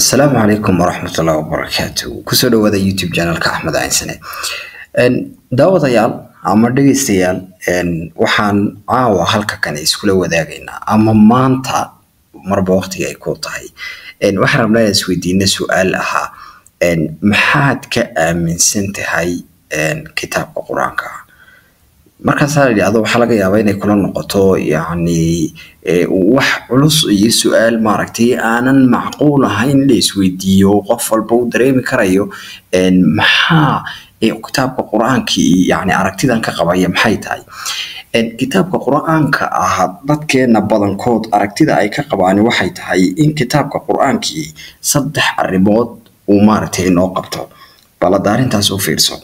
asalaamu calaykum waraxmatullahi wabarakaatu ku soo dhawaada youtube channelka axmed caynsane daawadayaal ama dhegeystayaal waxaan caawa halka kane iskula wadaagaynaa ama maanta marba waqtiga ay ku tahay. Waxaan rabnaa inaan isweydiina su'aal ahaa maxaad ka aaminsan tahay kitaabka qur'aanka markaasaa la yidhahdo waxaa laga yaabaa inay kula noqoto yacni wax culus iyo su'aal maaragtay aanan macquul ahayn la isweydiiyo qof walba uu dareemi karayo maxaa kitaabka qur'aankii yani aragtidan ka qabaya maxay tahay? Kitaabka qur'aanka ah dadkeena badankood aragtida ay ka qabaan waxay tahay in kitaabka qur'aankii saddex arrimood uu maaragtay inoo qabto balada arrintaas u fiirso.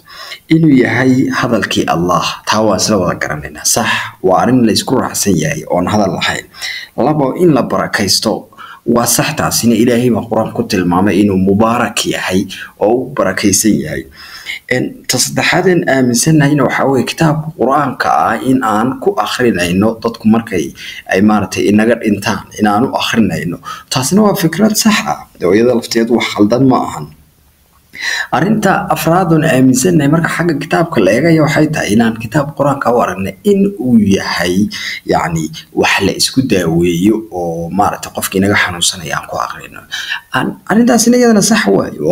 Inuu yahay hadalkii allah taa waa isla wada garanaynaa sax waa arrin la isku raacsan yahay oon hadal lahayn. Labo in la barakaysto waa sax taasina ilaahay baa qur'aan ku tilmaamay inuu mubaarak yahay oo u barakaysan yahay. Ta saddexaadeen aaminsannahayna waxaa weye kitaabka qur'aanka ah in aan ku akrinayno dadku markay ay maaragtay inaga dhintaan in u akrinayno taasina waa fikrad sax ah. Oo iyada lafteedu wax khaldan ma ahan arrinta afraadoon aaminsannahay marka xagga kitaabka la eegaya waxay tahay inaan kitaab qur'aanka u aragnay in uu yahay yacni wax la isku daaweeyo oo maaragtay qofkii naga xanuunsanaya aan ku aqrino. Arrintaasina iyadana sax waayo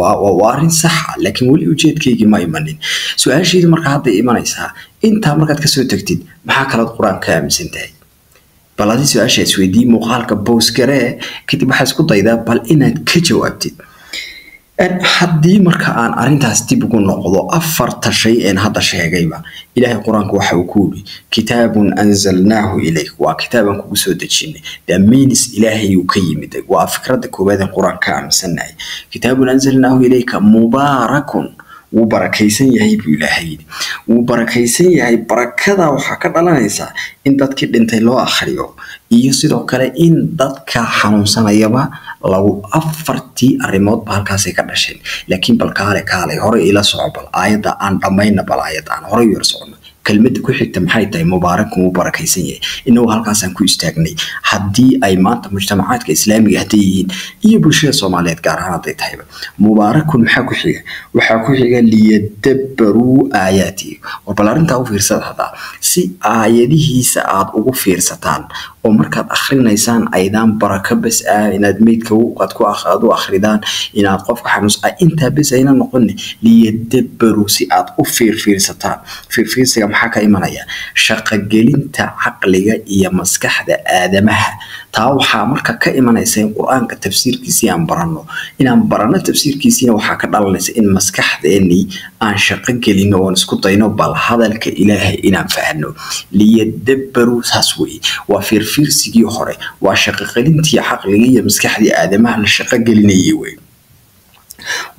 waa arrin saxa laakiin weli ujeedkaygii ma imanin. Su'aasheedu marka hadday imanaysaa intaa markaad ka soo tagtid maxaa kalood qur'aanka ka aaminsan bal adi su'aasha isweydii muuqaalka bowsgaree kadib waxaa isku daydaa bal inaad ka jawaabtid haddii marka aan arintaas dib ugu noqdo afarta shay een hadda sheegayba ilaahay qur'aanku waxa uu ku yidhi kitaabun anzalnaahu ilayk. Waa kitaabaan kugu soo dejinay. Damiinis ilaahay uu ka yimid waa fikradda koowaad ee qur'aan ka kitaabun anzalnaahu ilayka mubaarakun. Wuu barakaysan yahay buu ilaahay yidhi. Wuu barakaysan yahay. Barakada waxaa ka dhalanaysa in dadkii dhintay loo akhriyo. Iyo sidoo kale in dadka xanuunsanayaba afartii arrimoodba halkaasay ka dhasheen laakiin bal kaale kaalay hore ila soco bal aayadda aan dhammayna bal aayadda aan horey yar socono kelmadda ku xigta maxay tahay mubaarakun wuu barakaysan yahay. Inagu halkaasaan ku istaagnay. Haddii ay maanta mujtamacaadka islaamiga hadday yihiin iyo bulshada soomaaliyeed gaar ahaan hadday tahayba mubaarakun maxaa ku xiga? Waxaa ku xiga liyadabbaruu aayaatihi war bal u fiirsada haddaa si aayadihiisa aada ugu fiirsataan oo markaad akhrinaysaan aydaan barako bes ah inaad meydka aad ku aad u akhridaan inaad qofka xanuus intaa bes ayna noqoni liyadabbaruu si aad u fiirfiirsataan fiirfiirsiga maxaa ka imanaya? Shaqogelinta caqliga iyo maskaxda aadamaha. Taa waxaa marka ka imanaysa in qur'aanka tafsiirkiisii aan baranno. Inaan baranno tafsiirkiisiina waxaa ka dhalanaysa in maskaxdeenii aan shaqo gelino oon isku dayno bal hadalka ilaahay inaan fahno liyadabbaruu saas weye waa fiirfiirsigii hore. Waa shaqogelintii caqliga iyo maskaxdii aadamaha la shaqo gelinayay wey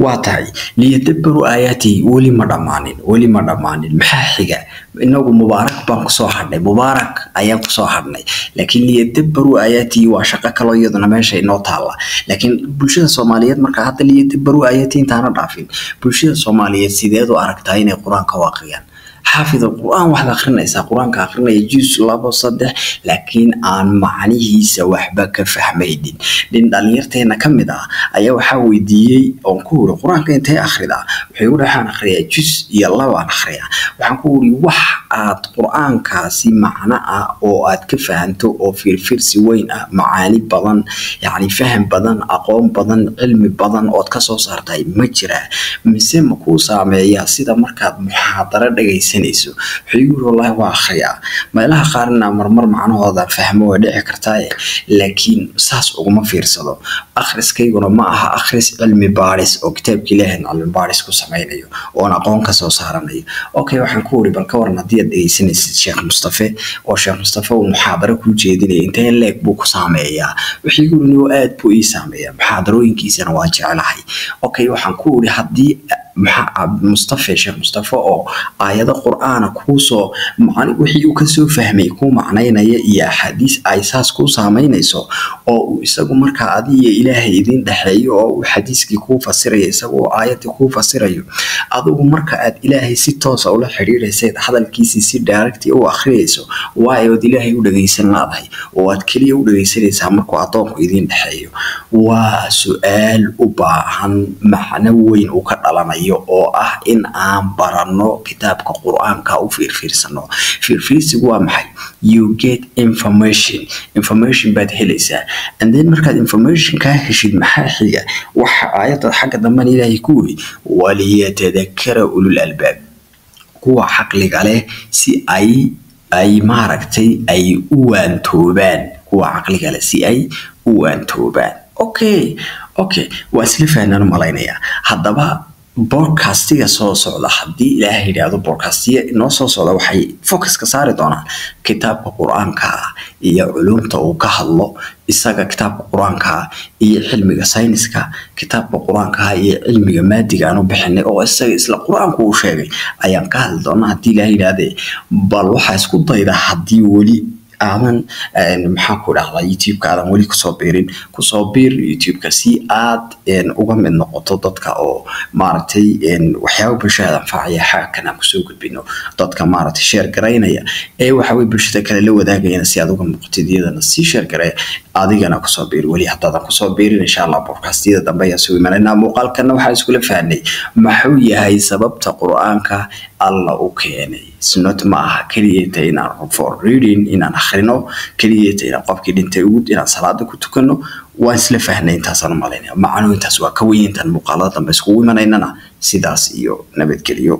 waa tahay liyadabbaruu aayaatihi weli ma dhammaanin weli ma dhammaanin maxaa xiga? Inagu mubaarak baan ku soo hadhnay mubaarak ayaan ku soo hadhnay laakiin liyadabbaruu aayaatihi waa shaqo kaloo iyaduna meesha inoo taalla. Laakiin bulshada soomaaliyeed marka hadda liyadabbaruu aayaatihi intaana dhaafin. Bulshada soomaaliyeed sideed u aragtaa inay qur'aanka u aqriyaan xaafid qur'aan waxaad akrinaysaa qur'aanka akrinaya jus labo saddex laakiin aan macnihiisa waxba ka fahmaynin. Nin dhalinyarteena ka mid ah ayaa waxaa weydiiyey oon ku wuri qur'aanka intee akhridaa? Wuxuu igu waxaan akhriyaa jus iyo labaan akhriyaa. Waxaan ku wuri wax aad qur'aankaasi macno ah oo aad ka fahanto oo fiirfiirsi weyn ah macaani badan yacni faham badan aqoon badan cilmi badan ood ka soo saartay ma jiraa mise ma kuu saameeyaa sida markaad muxaadaro dhegaysa igu yiri wallaahi waa akhriyaa meelaha qaarna marmar macnahooda fahmo way dhici kartaaye laakiin saas uguma fiirsado. Akhriskayguna ma aha akhris cilmi baadhis oo kitaabka ilaahan cilmi baadhis ku samaynayo oon aqoon ka soo saaranayo. Okay waxaan ku wari bal ka waran haddii aad dhegeysanaysid sheekh mustafe oo sheekh mustafe uu muxaadaro kuu jeedinaya intee leeg buu ku saameeyaa? Igu yiri aad buu ii saameeyaa muxaadarooyinkiisana waa jeclahay. Okay waxaan ku wari haddii mustafe sheekh mustafe oo aayado qur'aana kuusoo wixii uu ka soo fahmay kuu macnaynaya iyo axaadiis ay saas kuu saamaynayso oo uu isagu markaa adi iyo ilaahay idiin dhexeeyo oo uu xadiiskii kuu fasirayo isagoo aayadii kuu fasirayo. Adigu marka aad ilaahay si toosa ula xidhiiraysayd hadalkiisii si daaragtii u akhriyayso waayo ood ilaahay u dhagaysan laadahay oo aad keliya u dhagaysanaysaa markuu addoonku idiin dhexeeyo. Waa su'aal u baahan macno weyn uu ka dhalanayo oo ah in aan baranno kitaabka qur'aanka u fiirfiirsano. Fiirfiirsigu waa maxay? You get information. Information baad helaysaa. And then markaad information heshid maxaa xiga waxa aayadda xagga dambena ilaahay ku weri waliyatadakara ulul albaab. Kuwa caqliga leh si ay ay maaragtay ay u waantoobaan. Kuwa caqliga leh si ay u waantoobaan. Okay okay. Waa isla fahnaan malaynayaa haddaba bodcastiga soo socda. Haddii ilaahay yidhaahdo bodcastiya inoo soo socda waxay focuska saari doonaan kitaabka qur'aanka iyo culumta uu ka hadlo isaga kitaabka qur'aanka iyo cilmiga sayniska kitaabka qur'aanka iyo cilmiga maadiga aan u bixinay oo isaga isla qur'aanku uu sheegay ayaan ka hadli doonaa. Haddii ilaahay yidhaahdee bal waxaa isku dayda haddii weli aadan maxaan ku dhahdaa youtube-ka aadan weli ku soo biirin. Kusoo biir youtube-ka si aad uga mid noqoto dadka oo maaragtay waxyaaba bulshada anfacaya xaagkan aan ku soo gudbino. Dadka maaragtay sheer garaynaya. Ee waxawey bulshada kale la wadaagayana si aad uga noqotid iyadana sii sheer garaya. Adigana ku soo biir weli haddaadan ku soo biirin insha allah bodcastyada dambe ayaan soo imanayna. Muuqaalkana waxaan iskula fahnay maxuu yahay sababta qur'aanka alla u keenay. Snot ma aha keliyata inaan for reading inaan akhrino keliyata inaan qofkii dhintay ugu inaan salaada ku tukano. Waan isla fahnay intaasaan u malaynaya macnuhu intaas waa ka weyn muuqaalada dambe iskugu imanaynana sidaas iyo nabadgelyo